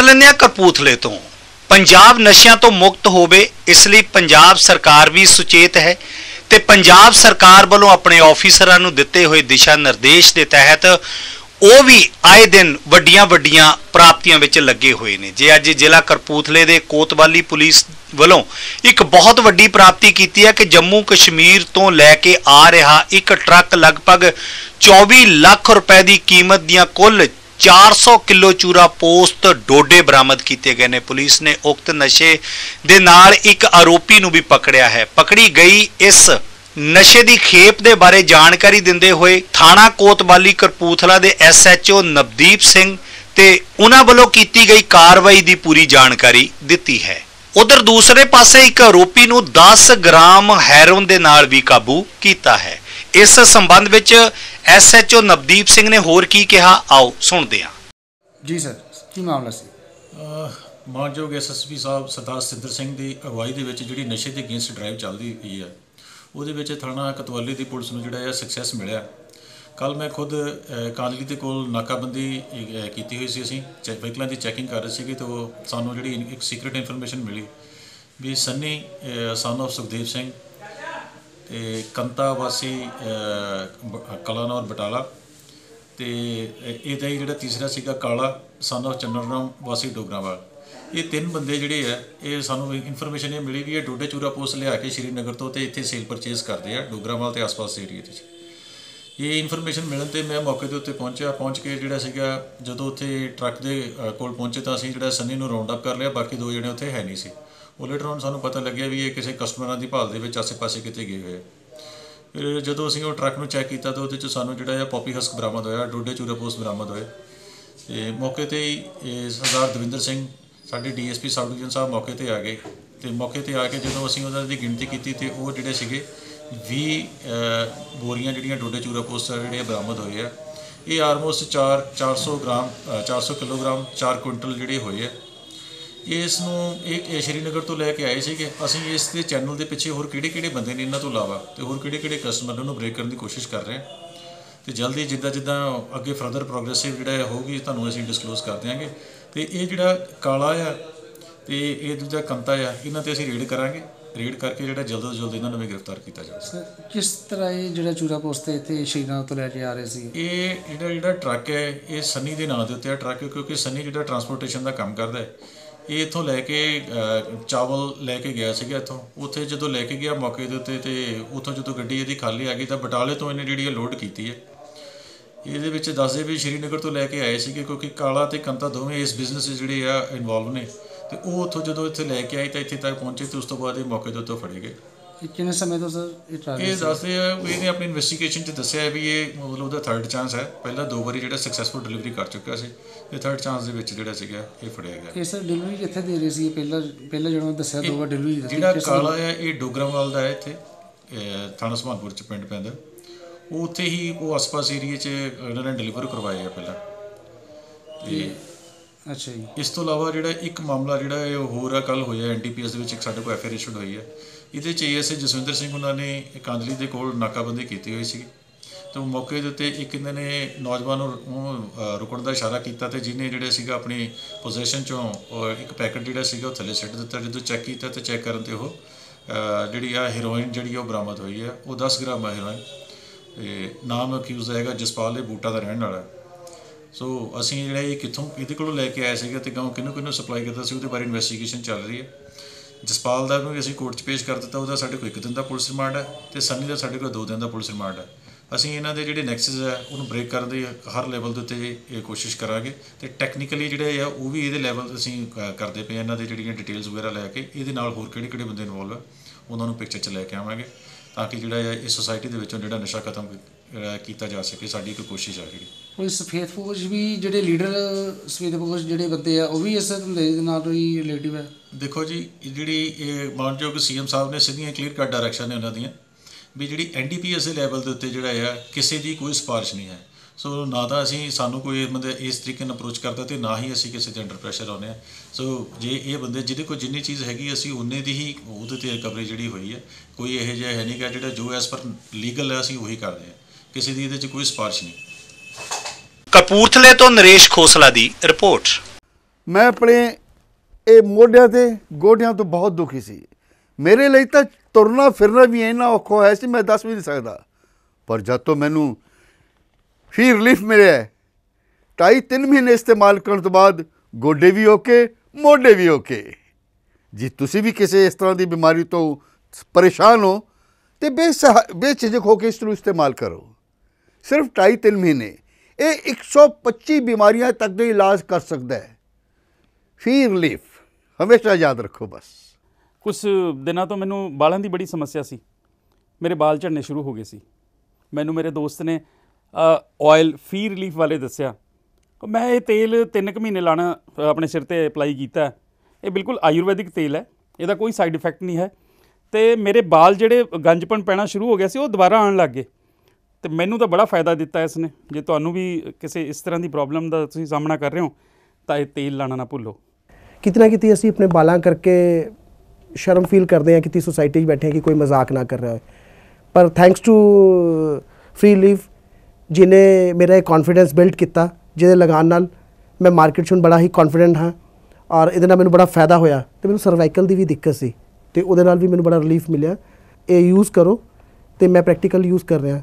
ਖਬਰ ਲੈਂਦੇ ਹਾਂ ਕਪੂਥਲੇ ਤੋਂ। ਪੰਜਾਬ ਨਸ਼ਿਆਂ ਤੋਂ ਮੁਕਤ ਹੋਵੇ, ਇਸ ਲਈ ਪੰਜਾਬ ਸਰਕਾਰ ਵੀ ਸੁਚੇਤ ਹੈ ਤੇ ਪੰਜਾਬ ਸਰਕਾਰ ਵੱਲੋਂ ਆਪਣੇ ਆਫੀਸਰਾਂ ਨੂੰ ਦਿੱਤੇ ਹੋਏ ਦਿਸ਼ਾ ਨਿਰਦੇਸ਼ ਦੇ ਤਹਿਤ ਉਹ ਵੀ ਆਏ ਦਿਨ ਵੱਡੀਆਂ ਵੱਡੀਆਂ ਪ੍ਰਾਪਤੀਆਂ ਵਿੱਚ ਲੱਗੇ ਹੋਏ ਨੇ। ਜੇ ਅੱਜ ਜ਼ਿਲ੍ਹਾ ਕਰਪੂਥਲੇ ਦੇ ਕੋਤਵਾਲੀ ਪੁਲਿਸ ਵੱਲੋਂ ਇੱਕ ਬਹੁਤ ਵੱਡੀ ਪ੍ਰਾਪਤੀ ਕੀਤੀ ਹੈ ਕਿ ਜੰਮੂ ਕਸ਼ਮੀਰ ਤੋਂ ਲੈ ਕੇ ਆ ਰਿਹਾ ਇੱਕ ਟਰੱਕ ਲਗਭਗ 24 ਲੱਖ ਰੁਪਏ ਦੀ ਕੀਮਤ ਦੀਆਂ ਕੁੱਲ 400 ਕਿਲੋ ਚੂਰਾ ਪੋਸਟ ਡੋਡੇ ਬਰਾਮਦ ਕੀਤੇ ਗਏ ਨੇ। ਪੁਲਿਸ ਨੇ ਉਕਤ ਨਸ਼ੇ ਦੇ ਨਾਲ ਇੱਕ ਆਰੋਪੀ ਨੂੰ ਵੀ ਪਕੜਿਆ ਹੈ। ਪਕੜੀ ਗਈ ਇਸ ਨਸ਼ੇ ਦੀ ਖੇਪ ਦੇ ਬਾਰੇ ਜਾਣਕਾਰੀ ਦਿੰਦੇ ਹੋਏ ਥਾਣਾ ਕੋਤਵਾਲੀ ਕਰਪੂਥਲਾ ਦੇ ਐਸਐਚਓ ਨਵਦੀਪ ਸਿੰਘ ਤੇ ਉਹਨਾਂ ਵੱਲੋਂ ਕੀਤੀ ਗਈ ਕਾਰਵਾਈ ਦੀ ਪੂਰੀ ਜਾਣਕਾਰੀ ਦਿੱਤੀ ਹੈ। ਉਧਰ ਦੂਸਰੇ ਪਾਸੇ ਇੱਕ ਆਰੋਪੀ ਨੂੰ 10 ਗ੍ਰਾਮ ਹੈਰੋਨ ਦੇ ਨਾਲ ਵੀ ਕਾਬੂ ਕੀਤਾ ਹੈ। ਇਸ ਸੰਬੰਧ ਵਿੱਚ ਐਸਐਚਓ ਨਵਦੀਪ ਸਿੰਘ ਨੇ ਹੋਰ ਕੀ ਕਿਹਾ? ਆਓ ਸੁਣਦੇ ਹਾਂ। ਜੀ ਸਰ ਕੀ ਮਾਮਲਾ ਸੀ? ਮਾਨਯੋਗ ਐਸਐਸਪੀ ਸਾਹਿਬ ਸਰਦਾਰ ਸਿੰਦਰ ਸਿੰਘ ਦੀ ਅਗਵਾਈ ਦੇ ਵਿੱਚ ਜਿਹੜੀ ਨਸ਼ੇ ਦੇ ਅਗੇਂਸਟ ਡਰਾਈਵ ਚੱਲਦੀ ਪਈ ਹੈ ਉਹਦੇ ਵਿੱਚ ਥਾਣਾ ਕਤਵਾਲੀ ਦੀ ਪੁਲਿਸ ਨੂੰ ਜਿਹੜਾ ਹੈ ਸਕਸੈਸ ਮਿਲਿਆ। ਕੱਲ ਮੈਂ ਖੁਦ ਕਾਂਦਲੀ ਦੇ ਕੋਲ ਨਾਕਾਬੰਦੀ ਕੀਤੀ ਹੋਈ ਸੀ ਅਸੀਂ ਚੈ- ਵਹੀਕਲਾਂ ਦੀ ਚੈਕਿੰਗ ਕਰ ਰਹੇ ਸੀਗੇ ਤੇ ਉਹ ਸਾਨੂੰ ਜਿਹੜੀ ਇੱਕ ਸੀਕ੍ਰੀਟ ਇਨਫੋਰਮੇਸ਼ਨ ਮਿਲੀ ਵੀ ਸੰਨੀ ਸਨ of ਸੁਖਦੇਵ ਸਿੰਘ ਤੇ ਕੰਤਾ ਵਾਸੀ ਅਹ, ਬ- ਕਲਾਨੌਰ ਬਟਾਲਾ ਤੇ ਇਹਦਾ ਹੀ ਜਿਹੜਾ ਤੀਸਰਾ ਸੀਗਾ ਕਾਲਾ ਸਨ of ਚੰਨਰਾਮ ਵਾਸੀ ਡੋਗਰਾਵਾਲ। ਇਹ ਤਿੰਨ ਬੰਦੇ ਜਿਹੜੇ ਆ ਇਹ ਸਾਨੂੰ ਇਨਫੋਰਮੇਸ਼ਨ ਇਹ ਮਿਲੀ ਵੀ ਇਹ ਡੋਡੇ ਚੂਰਾ ਪੋਸਟ ਲਿਆ ਕੇ ਸ਼੍ਰੀਨਗਰ ਤੋਂ ਤੇ ਇੱਥੇ ਸੇਲ ਪਰਚੇਸ ਕਰਦੇ ਆ ਡੋਗਰਾਵਾਲ ਤੇ ਆਸ-ਪਾਸ ਦੇ ਏਰੀਆ 'ਤੇ ਇਹ ਇਨਫੋਰਮੇਸ਼ਨ ਮਿਲਣ ਤੇ ਮੈਂ ਮੌਕੇ ਦੇ ਉੱਤੇ ਪਹੁੰਚਿਆ ਪਹੁੰਚ ਕੇ ਜਿਹੜਾ ਸੀਗਾ ਜਦੋਂ ਉੱਥੇ ਟਰੱਕ ਦੇ ਕੋਲ ਪਹੁੰਚੇ ਤਾਂ ਅਸੀਂ ਜਿਹੜਾ ਸੰਨੀ ਨੂੰ ਰਾਉਂਡ ਅਪ ਕਰ ਲਿਆ ਬਾਕੀ ਦੋ ਜਣੇ ਉੱਥੇ ਹੈ ਨਹੀਂ ਸੀ। ਉਹ ਲੇਟਰ ਔਨ ਸਾਨੂੰ ਪਤਾ ਲੱਗਿਆ ਵੀ ਇਹ ਕਿਸੇ ਕਸਟਮਰਾਂ ਦੀ ਭਾਲ ਦੇ ਵਿੱਚ ਆਸੇ-ਪਾਸੇ ਕਿਤੇ ਗਏ ਹੋਏ ਆ। ਫਿਰ ਜਦੋਂ ਅਸੀਂ ਉਹ ਟਰੱਕ ਨੂੰ ਚੈੱਕ ਕੀਤਾ ਤਾਂ ਉਹਦੇ ਚ ਸਾਨੂੰ ਜਿਹੜਾ ਆ ਪੌਪੀ ਹਸਕ ਬਰਾਮਦ ਹੋਇਆ ਡੋਡੇ ਚੂਰਾ ਪੋਸਟ ਬਰਾਮਦ ਹੋਏ ਤੇ ਮੌਕੇ ਤੇ ਹੀ ਸਰਦਾਰ ਦਵਿੰਦਰ ਸਿੰਘ ਸਾਡੇ ਡੀਐਸਪੀ ਸਬ ਡਿਵੀਜ਼ਨ ਸਾਹਿਬ ਮੌਕੇ ਤੇ ਆ ਗਏ। ਤੇ ਮੌਕੇ ਤੇ ਆ ਕੇ ਜਦੋਂ ਅਸੀਂ ਉਹਨਾਂ ਦੀ ਗਿਣਤੀ ਕੀਤੀ ਤੇ ਉਹ ਜਿਹੜੇ ਸੀਗੇ 20 ਬੋਰੀਆਂ ਜਿਹੜੀਆਂ ਡੋਡੇ ਚੂਰਾ ਪੋਸਟ ਜਿਹੜੇ ਬਰਾਮਦ ਹੋਏ ਆ। ਇਹ ਆਲਮੋਸਟ 4 400 ਗ੍ਰਾਮ ਅਹ, 400 ਕਿਲੋਗ੍ਰਾਮ 4 ਕੁਇੰਟਲ ਜਿਹੜੇ ਹੋਏ ਆ। ਇਸ ਨੂੰ ਇਹ ਸ਼੍ਰੀਨਗਰ ਤੋਂ ਲੈ ਕੇ ਆਏ ਸੀਗੇ। ਅਸੀਂ ਇਸ ਦੇ ਚੈਨਲ ਦੇ ਪਿੱਛੇ ਹੋਰ ਕਿਹੜੇ-ਕਿਹੜੇ ਬੰਦੇ ਨੇ ਇਹਨਾਂ ਤੋਂ ਇਲਾਵਾ ਤੇ ਹੋਰ ਕਿਹੜੇ-ਕਿਹੜੇ ਕਸਟਮਰ ਨੇ ਉਹਨੂੰ ਬ੍ਰੇਕ ਕਰਨ ਦੀ ਕੋਸ਼ਿਸ਼ ਕਰ ਰਹੇ ਹਾਂ। ਤੇ ਜਲਦੀ ਜਿੱਦਾਂ ਜਿੱਦਾਂ ਅੱਗੇ ਫਰਦਰ ਪ੍ਰੋਗਰੈਸਿਵ ਜਿਹੜਾ ਹੋਊਗੀ ਤੁਹਾਨੂੰ ਅਸੀਂ ਡਿਸਕਲੋਜ਼ ਕਰ ਦਿਆਂਗੇ। ਤੇ ਇਹ ਜਿਹੜਾ ਕਾਲਾ ਆ ਤੇ ਇਹ ਦੂਜਾ ਕੰਤਾ ਆ ਇਹਨਾਂ ਤੇ ਅਸੀਂ ਰੇਡ ਕਰਾਂਗੇ। ਰੇਡ ਕਰਕੇ ਜਿਹੜਾ ਜਲਦ ਤੋਂ ਜਲਦ ਇਹਨਾਂ ਨੂੰ ਵੀ ਗ੍ਰਿਫਤਾਰ ਕੀਤਾ ਜਾਵੇ। ਸਰ ਕਿਸ ਤਰ੍ਹਾਂ ਇਹ ਜਿਹੜਾ ਚੂਰਾ ਪੋਸਟ ਤੇ ਇੱਥੇ ਸ਼੍ਰੀਨਗਰ ਤੋਂ ਲੈ ਕੇ ਆ ਰਹੇ ਸੀ? ਇਹ ਜਿਹੜਾ ਜਿਹੜਾ ਟਰੱਕ ਹੈ ਇਹ ਸੰਨੀ ਦੇ ਨਾਂ ਦੇ ਉੱਤੇ ਆ ਟਰੱਕ ਕਿਉਂਕਿ ਸੰਨੀ ਜਿਹੜਾ ਟਰਾਂਸਪੋਰਟੇਸ਼ਨ ਦਾ ਕੰਮ ਕਰਦਾ ਹੈ ਇਹ ਇੱਥੋਂ ਲੈ ਕੇ ਚਾਵਲ ਲੈ ਕੇ ਗਿਆ ਸੀਗਾ ਇੱਥੋਂ। ਉੱਥੇ ਜਦੋਂ ਲੈ ਕੇ ਗਿਆ ਮੌਕੇ ਦੇ ਉੱਤੇ ਤੇ ਉੱਥੋਂ ਜਦੋਂ ਗੱਡੀ ਇਹਦੀ ਖਾਲੀ ਆ ਗਈ ਤਾਂ ਬਟਾਲੇ ਤੋਂ ਇਹਨੇ ਜਿਹੜੀ ਲੋਡ ਕੀਤੀ ਹੈ। ਇਹਦੇ ਵਿੱਚ ਦੱਸਦੇ ਵੀ ਸ਼੍ਰੀਨਗਰ ਤੋਂ ਲੈ ਕੇ ਆਏ ਸੀਗੇ ਕਿਉਂਕਿ ਕਾਲਾ ਤੇ ਕੰਤਾ ਦੋਵੇਂ ਇਸ ਬਿਜ਼ਨਸ 'ਚ ਜਿਹੜੇ ਆ ਇਨਵੋਲਵ ਨੇ। ਤੇ ਉਹ ਉੱਥੋਂ ਜਦੋਂ ਇੱਥੇ ਲੈ ਕੇ ਆਏ ਤਾਂ ਇੱਥੇ ਤੱਕ ਪਹੁੰਚੇ ਤੇ ਉਸ ਤੋਂ ਬਾਅਦ ਇਹ ਮੌਕੇ ਦੇ ਉੱਤੇ ਫੜੇ ਗਏ। ਇਹ ਕਿੰਨੇ ਸਮੇਂ ਤੋਂ ਸਰ ਇਹ ਇਹ ਸੀ? ਦੱਸਦੇ ਆ ਵੀ ਇਹਨੇ ਆਪਣੀ ਇਨਵੈਸਟੀਗੇਸ਼ਨ 'ਚ ਦੱਸਿਆ ਹੈ ਵੀ ਇਹ ਮਤਲਬ ਉਹਦਾ ਥਰਡ ਚਾਂਸ ਹੈ। ਪਹਿਲਾਂ ਦੋ ਵਾਰੀ ਜਿਹੜਾ ਸਕਸੈਸਫੁਲ ਡਿਲੀਵਰੀ ਕਰ ਚੁੱਕਾ ਸੀ ਤੇ ਥਰਡ ਚਾਂਸ ਦੇ ਵਿੱਚ ਜਿਹੜਾ ਸੀਗਾ ਇਹ ਫੜਿਆ ਗਿਆ। ਇਹ ਸਰ ਡਿਲੀਵਰੀ ਕਿੱਥੇ ਦੇ ਰਹੇ ਸੀ? ਪਹਿਲਾਂ ਪਹਿਲਾਂ ਜਿਹੜਾ ਦੱਸਿਆ ਦੋ ਵਾਰ ਡਿਲੀਵਰੀ ਦਿੱਤੀ ਜਿਹੜਾ ਕਿਸ- ਕਾਲਾ ਹੈ ਇਹ ਡੋਗਰਾਵਾਲ ਦਾ ਹੈ ਇੱਥੇ ਥਾਣਾ ਸੁਭਾਨਪੁਰ ਚ ਪਿੰਡ ਪੈਂਦਾ। ਉਹ ਉੱਥੇ ਹੀ ਉਹ ਆਸ-ਪਾਸ ਏਰੀਏ 'ਚ ਇਹਨਾਂ ਨੇ ਡਿਲੀਵਰ ਕਰਵਾਏ ਆ ਪਹਿਲਾਂ। ਤੇ ਅੱਛਾ ਜੀ। ਇਸ ਤੋਂ ਇਲਾਵਾ ਜਿਹੜਾ ਇੱਕ ਮਾਮਲਾ ਜਿਹੜਾ ਇਹ ਹੋਰ ਆ ਕੱਲ ਹੋਇਆ ਐਨਟੀਪੀਐਸ ਦੇ ਵਿੱਚ ਇੱਕ ਸਾਡੇ ਕੋਲ ਐਫਆਈਆਰ ਇਸ਼ੂਡ ਹੋਈ ਹੈ ਇਹਦੇ ਚ ਏਐਸਏ ਜਸਵਿੰਦਰ ਸਿੰਘ ਉਹਨਾਂ ਨੇ ਕਾਂਦਲੀ ਦੇ ਕੋਲ ਨਾਕਾਬੰਦੀ ਕੀਤੀ ਹੋਈ ਸੀ ਤੇ ਉਹ ਮੌਕੇ ਦੇ ਉੱਤੇ ਇੱਕ ਇਹਨਾਂ ਨੇ ਨੌਜਵਾਨ ਨੂੰ ਉਹਨੂੰ, ਰੁਕਣ ਦਾ ਇਸ਼ਾਰਾ ਕੀਤਾ ਤੇ ਜਿਹਨੇ ਜਿਹੜੇ ਸੀਗਾ ਆਪਣੀ ਪੋਜੀਸ਼ਨ ਚੋਂ ਇੱਕ ਪੈਕਟ ਜਿਹੜਾ ਸੀਗਾ ਉਹ ਥੱਲੇ ਸਿੱਟ ਦਿੱਤਾ। ਜਦੋਂ ਚੈੱਕ ਕੀਤਾ ਤੇ ਚੈੱਕ ਕਰਨ ਤੇ ਉਹ ਜਿਹੜੀ ਆ ਹੀਰੋਇਨ ਜਿਹੜੀ ਆ ਉਹ ਬਰਾਮਦ ਹੋਈ ਹੈ ਉਹ 10 ਗ੍ਰਾਮ ਹੈਰੋਇਨ। ਤੇ ਨਾਮ ਅਕਿਊਜ਼ ਹੈਗਾ ਜਸਪਾਲ ਇਹ ਬੂਟਾ ਦਾ ਰਹਿਣ ਵਾਲਾ। ਸੋ ਅਸੀਂ ਜਿਹੜਾ ਇਹ ਕਿੱਥੋਂ ਇਹਦੇ ਕੋਲੋਂ ਲੈ ਕੇ ਆਏ ਸੀਗੇ ਤੇ ਗਾਉਂ ਕਿਹਨੂੰ ਕਿਹਨੂੰ ਸਪਲਾਈ ਕਰਦਾ ਸੀ ਉਹਦੇ ਬਾਰੇ ਇਨਵੈਸਟੀਗੇਸ਼ਨ ਚੱਲ ਰਹੀ ਹੈ। ਜਸਪਾਲ ਦਾ ਨੂੰ ਵੀ ਅਸੀਂ ਕੋਰਟ 'ਚ ਪੇਸ਼ ਕਰ ਦਿੱਤਾ, ਉਹਦਾ ਸਾਡੇ ਕੋਲ ਇੱਕ ਦਿਨ ਦਾ ਪੁਲਿਸ ਰਿਮਾਂਡ ਹੈ ਤੇ ਸੰਨੀ ਦਾ ਸਾਡੇ ਕੋਲ ਦੋ ਦਿਨ ਦਾ ਪੁਲਿਸ ਰਿਮਾਂਡ ਹੈ। ਅਸੀਂ ਇਹਨਾਂ ਦੇ ਜਿਹੜੇ ਨੈਕਸਸ ਹੈ, ਉਹਨੂੰ ਬ੍ਰੇਕ ਕਰਨ ਦੀ ਹਰ ਲੈਵਲ ਦੇ ਉੱਤੇ ਇਹ ਕੋਸ਼ਿਸ਼ ਕਰਾਂਗੇ ਤੇ ਟੈਕਨੀਕਲੀ ਜਿਹੜੇ ਆ, ਉਹ ਵੀ ਇਹਦੇ ਲੈਵਲ ਅਸੀਂ ਕਰਦੇ ਪਏ ਇਹਨਾਂ ਦੇ ਜਿਹੜੀਆਂ ਡਿਟੇਲਸ ਵਗੈਰਾ ਲੈ ਕੇ, ਇਹਦੇ ਨਾਲ ਹੋਰ ਕਿਹੜੇ ਕਿਹੜੇ ਬੰਦੇ ਇਨਵੋਲਵ ਹੈ ਉਹਨਾਂ ਨੂੰ ਪਿਕਚਰ 'ਚ ਲੈ ਕੇ ਆਵਾਂਗੇ ਤਾਂ ਕਿ ਜਿਹੜਾ ਹੈ ਇਸ ਸੋਸਾਇਟੀ ਦੇ ਵਿੱਚੋਂ ਜਿਹੜਾ ਨਸ਼ਾ ਖਤਮ ਜਿਹੜਾ ਕੀਤਾ ਜਾ ਸਕੇ ਸਾਡੀ ਇੱਕ ਕੋਸ਼ਿਸ਼ ਆ ਜਿਹੜੀ। ਕੋਈ ਸਫੇਦ ਫੌਜ ਵੀ ਜਿਹੜੇ ਲੀਡਰ ਸਫੇਦ ਫੌਜ ਜਿਹੜੇ ਬੰਦੇ ਆ ਉਹ ਵੀ ਇਸ ਧੰਦੇ ਦੇ ਨਾਲ ਕੋਈ ਰਿਲੇਟਿਵ ਹੈ? ਦੇਖੋ ਜੀ ਜਿਹੜੀ ਇਹ ਮਾਨਯੋਗ ਸੀਐਮ ਸਾਹਿਬ ਨੇ ਸਿੱਧੀਆਂ ਕਲੀਅਰ ਕੱਟ ਡਾਇਰੈਕਸ਼ਨ ਨੇ ਉਹਨਾਂ ਦੀਆਂ ਵੀ ਜਿਹੜੀ ਐਨਡੀਪੀਐਸ ਦੇ ਲੈਵਲ ਦੇ ਉੱਤੇ ਜਿਹੜਾ ਆ ਕਿਸੇ ਦੀ ਕੋਈ ਸਿਫਾਰਿਸ਼ ਨਹੀਂ ਹੈ। ਸੋ ਨਾ ਤਾਂ ਅਸੀਂ ਸਾਨੂੰ ਕੋਈ ਮਤਲਬ ਇਸ ਤਰੀਕੇ ਨਾਲ ਅਪਰੋਚ ਕਰਦਾ ਤੇ ਨਾ ਹੀ ਅਸੀਂ ਕਿਸੇ ਦੇ ਅੰਡਰ ਪ੍ਰੈਸ਼ਰ ਆਉਂਦੇ ਆ ਸੋ ਜੇ ਇਹ ਬੰਦੇ ਜਿਹਦੇ ਕੋਲ ਜਿੰਨੀ ਚੀਜ਼ ਹੈਗੀ ਅਸੀਂ ਉਨੇ ਦੀ ਹੀ ਉਹਦੇ ਤੇ ਰਿਕਵਰੀ ਜਿਹੜੀ ਹੋਈ ਹੈ। ਕੋਈ ਇਹੋ ਜਿਹਾ ਹੈ ਨਹੀਂਗਾ ਜਿਹੜਾ ਜੋ ਐਸ ਪਰ ਲੀਗਲ ਹੈ ਅਸੀਂ ਉਹੀ ਕਰਦੇ ਹਾਂ। ਕਿਸੇ ਦੀ ਇਹਦੇ 'ਚ ਕੋਈ ਸਿਫਾਰਿਸ਼ ਨਹੀਂ। ਕਪੂਰਥਲੇ ਤੋਂ ਨਰੇਸ਼ ਖੋਸਲਾ ਦੀ ਰਿਪੋਰਟ। ਮੈਂ ਆਪਣੇ ਇਹ ਮੋਢਿਆਂ ਤੇ ਗੋਡਿਆਂ ਤੋਂ ਬਹੁਤ ਦੁਖੀ ਸੀ। ਮੇਰੇ ਲਈ ਤਾਂ ਤੁਰਨਾ ਫਿਰਨਾ ਵੀ ਇੰਨਾ ਔਖਾ ਹੋਇਆ ਸੀ ਮੈਂ ਦੱਸ ਵੀ ਨਹੀਂ ਸਕਦਾ। ਪਰ ਜਦ ਤੋਂ ਮੈਨੂੰ ਫੀ ਰਿਲੀਫ ਮਿਲਿਆ ਹੈ, ਢਾਈ ਤਿੰਨ ਮਹੀਨੇ ਇਸਤੇਮਾਲ ਕਰਨ ਤੋਂ ਬਾਅਦ ਗੋਡੇ ਵੀ ਓਕੇ ਮੋਢੇ ਵੀ ਓਕੇ ਜੇ ਤੁਸੀਂ ਵੀ ਕਿਸੇ ਇਸ ਤਰ੍ਹਾਂ ਦੀ ਬਿਮਾਰੀ ਤੋਂ ਪਰੇਸ਼ਾਨ ਹੋ ਤੇ ਬੇਸਹਾ ਬੇਝਿਜਕ ਹੋ ਕੇ ਇਸ ਨੂੰ ਇਸਤੇਮਾਲ ਕਰੋ। ਸਿਰਫ ਢਾਈ ਤਿੰਨ ਮਹੀਨੇ। ਇਹ 125 ਬਿਮਾਰੀਆਂ ਤੱਕ ਦੇ ਇਲਾਜ ਕਰ ਸਕਦਾ ਹੈ। ਫੀ ਰਿਲੀਫ ਹਮੇਸ਼ਾ ਯਾਦ ਰੱਖੋ ਬਸ। ਕੁਝ ਦਿਨਾਂ ਤੋਂ ਮੈਨੂੰ ਬਾਲਾਂ ਦੀ ਬੜੀ ਸਮੱਸਿਆ ਸੀ। ਮੇਰੇ ਬਾਲ ਝੜਨੇ ਸ਼ੁਰੂ ਹੋ ਗਏ ਸੀ। ਮੈਨੂੰ ਮੇਰੇ ਦੋਸਤ ਨੇ ਆਇਲ ਫੀ ਰਿਲੀਫ ਵਾਲੇ ਦੱਸਿਆ। ਮੈਂ ਇਹ ਤੇਲ 3 ਕੁ ਮਹੀਨੇ ਲਾਣਾ ਆਪਣੇ ਸਿਰ ਤੇ ਅਪਲਾਈ ਕੀਤਾ। ਇਹ ਬਿਲਕੁਲ ਆਯੁਰਵੈਦਿਕ ਤੇਲ ਹੈ। ਇਹਦਾ ਕੋਈ ਸਾਈਡ ਇਫੈਕਟ ਨਹੀਂ ਹੈ। ਤੇ ਮੇਰੇ ਬਾਲ ਜਿਹੜੇ ਗੰਜਪਣ ਪੈਣਾ ਸ਼ੁਰੂ ਹੋ ਗਿਆ ਸੀ, ਉਹ ਦੁਬਾਰਾ ਆਉਣ ਲੱਗ ਗਏ। ਤੇ ਮੈਨੂੰ ਤਾਂ ਬੜਾ ਫਾਇਦਾ ਦਿੱਤਾ ਇਸ ਨੇ ਜੇ ਤੁਹਾਨੂੰ ਵੀ ਕਿਸੇ ਇਸ ਤਰ੍ਹਾਂ ਦੀ ਪ੍ਰੋਬਲਮ ਦਾ ਤੁਸੀਂ ਸਾਹਮਣਾ ਕਰ ਰਹੇ ਹੋ, ਤਾਂ ਇਹ ਤੇਲ ਲਾਣਾ ਨਾ ਭੁੱਲੋ। ਕਿਤੇ ਨਾ ਕਿਤੇ ਅਸੀਂ ਆਪਣੇ ਬਾਲਾਂ ਕਰਕੇ ਸ਼ਰਮ ਫੀਲ ਕਰਦੇ ਹਾਂ ਕਿ ਸੋਸਾਇਟੀ 'ਚ ਬੈਠੇ ਹਾਂ ਕਿ ਕੋਈ ਮਜ਼ਾਕ ਨਾ ਕਰ ਰਿਹਾ ਹੋਵੇ ਪਰ ਥੈਂਕਸ ਟੂ ਫ੍ਰੀ ਲੀਵ ਜਿਨੇ ਮੇਰਾ ਇਹ ਕੌਨਫੀਡੈਂਸ ਬਿਲਡ ਕੀਤਾ, ਜਿਹਦੇ ਲਗਾਨ ਨਾਲ ਮੈਂ ਮਾਰਕੀਟ 'ਚ ਹੁਣ ਬੜਾ ਹੀ ਕੌਨਫੀਡੈਂਟ ਹਾਂ ਔਰ ਇਹਦੇ ਨਾਲ ਮੈਨੂੰ ਬੜਾ ਫਾਇਦਾ ਹੋਇਆ ਤੇ ਮੈਨੂੰ ਸਰਵਾਈਕਲ ਦੀ ਵੀ ਦਿੱਕਤ ਸੀ ਤੇ ਉਹਦੇ ਨਾਲ ਵੀ ਮੈਨੂੰ ਬੜਾ ਰਿਲੀਫ ਮਿਲਿਆ। ਇਹ ਯੂਜ਼ ਕਰੋ ਤੇ ਮੈਂ ਪ੍ਰੈਕਟੀਕਲ ਯੂਜ਼ ਕਰ ਰਿਹਾ।